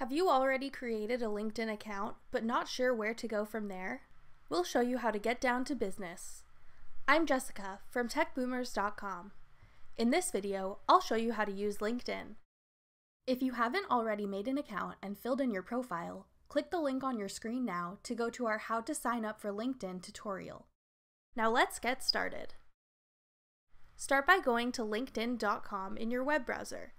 Have you already created a LinkedIn account but not sure where to go from there? We'll show you how to get down to business. I'm Jessica from techboomers.com. In this video, I'll show you how to use LinkedIn. If you haven't already made an account and filled in your profile, click the link on your screen now to go to our How to Sign Up for LinkedIn tutorial. Now let's get started. Start by going to linkedin.com in your web browser.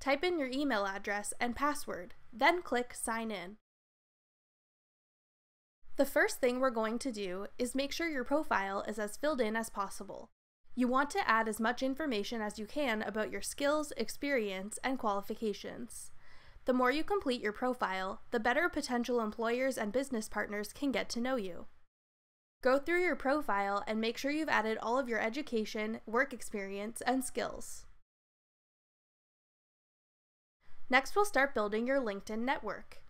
Type in your email address and password, then click Sign In. The first thing we're going to do is make sure your profile is as filled in as possible. You want to add as much information as you can about your skills, experience, and qualifications. The more you complete your profile, the better potential employers and business partners can get to know you. Go through your profile and make sure you've added all of your education, work experience, and skills. Next, we'll start building your LinkedIn network.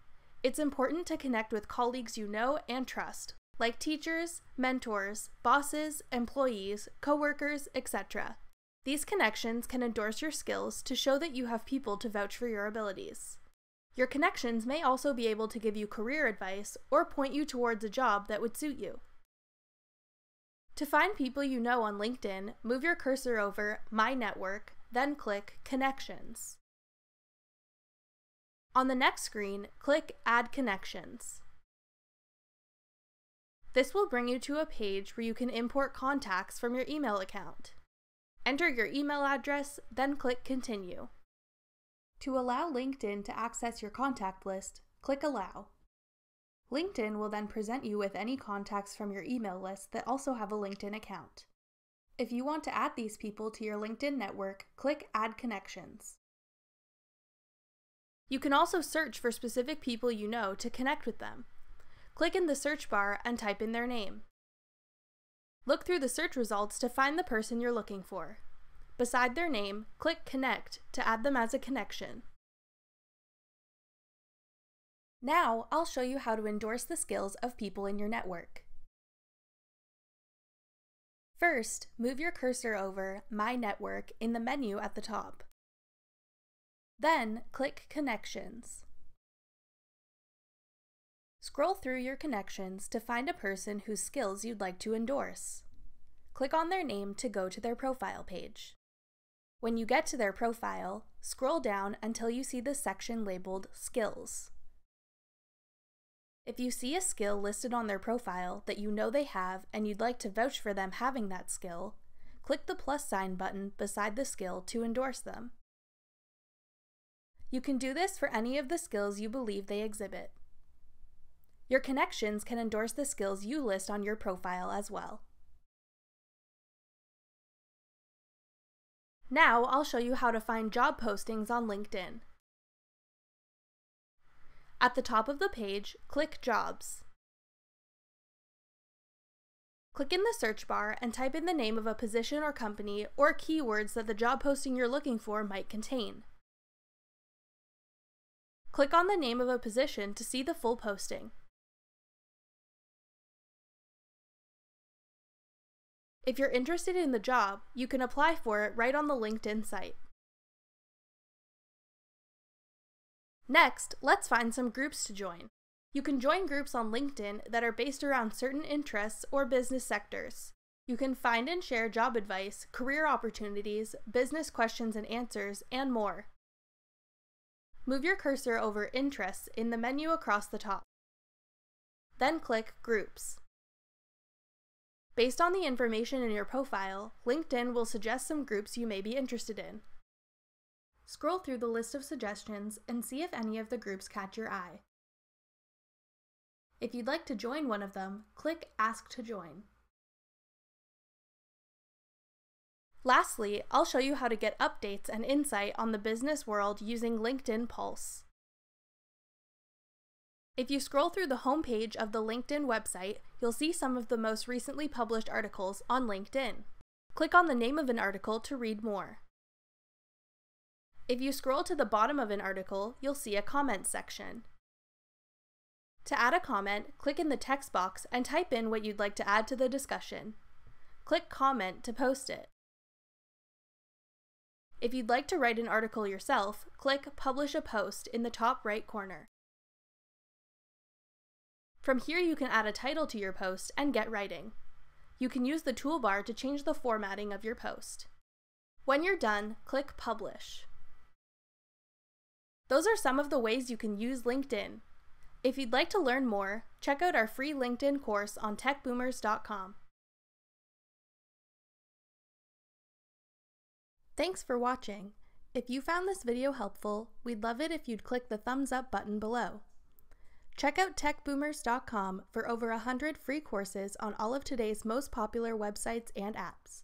It's important to connect with colleagues you know and trust, like teachers, mentors, bosses, employees, coworkers, etc. These connections can endorse your skills to show that you have people to vouch for your abilities. Your connections may also be able to give you career advice or point you towards a job that would suit you. To find people you know on LinkedIn, move your cursor over My Network, then click Connections. On the next screen, click Add Connections. This will bring you to a page where you can import contacts from your email account. Enter your email address, then click Continue. To allow LinkedIn to access your contact list, click Allow. LinkedIn will then present you with any contacts from your email list that also have a LinkedIn account. If you want to add these people to your LinkedIn network, click Add Connections. You can also search for specific people you know to connect with them. Click in the search bar and type in their name. Look through the search results to find the person you're looking for. Beside their name, click Connect to add them as a connection. Now, I'll show you how to endorse the skills of people in your network. First, move your cursor over My Network in the menu at the top. Then click Connections. Scroll through your connections to find a person whose skills you'd like to endorse. Click on their name to go to their profile page. When you get to their profile, scroll down until you see the section labeled Skills. If you see a skill listed on their profile that you know they have and you'd like to vouch for them having that skill, click the plus sign button beside the skill to endorse them. You can do this for any of the skills you believe they exhibit. Your connections can endorse the skills you list on your profile as well. Now I'll show you how to find job postings on LinkedIn. At the top of the page, click Jobs. Click in the search bar and type in the name of a position or company or keywords that the job posting you're looking for might contain. Click on the name of a position to see the full posting. If you're interested in the job, you can apply for it right on the LinkedIn site. Next, let's find some groups to join. You can join groups on LinkedIn that are based around certain interests or business sectors. You can find and share job advice, career opportunities, business questions and answers, and more. Move your cursor over Interests in the menu across the top. Then click Groups. Based on the information in your profile, LinkedIn will suggest some groups you may be interested in. Scroll through the list of suggestions and see if any of the groups catch your eye. If you'd like to join one of them, click Ask to Join. Lastly, I'll show you how to get updates and insight on the business world using LinkedIn Pulse. If you scroll through the homepage of the LinkedIn website, you'll see some of the most recently published articles on LinkedIn. Click on the name of an article to read more. If you scroll to the bottom of an article, you'll see a comment section. To add a comment, click in the text box and type in what you'd like to add to the discussion. Click Comment to post it. If you'd like to write an article yourself, click Publish a Post in the top right corner. From here you can add a title to your post and get writing. You can use the toolbar to change the formatting of your post. When you're done, click Publish. Those are some of the ways you can use LinkedIn. If you'd like to learn more, check out our free LinkedIn course on techboomers.com. Thanks for watching. If you found this video helpful, we'd love it if you'd click the thumbs up button below. Check out techboomers.com for over 100 free courses on all of today's most popular websites and apps.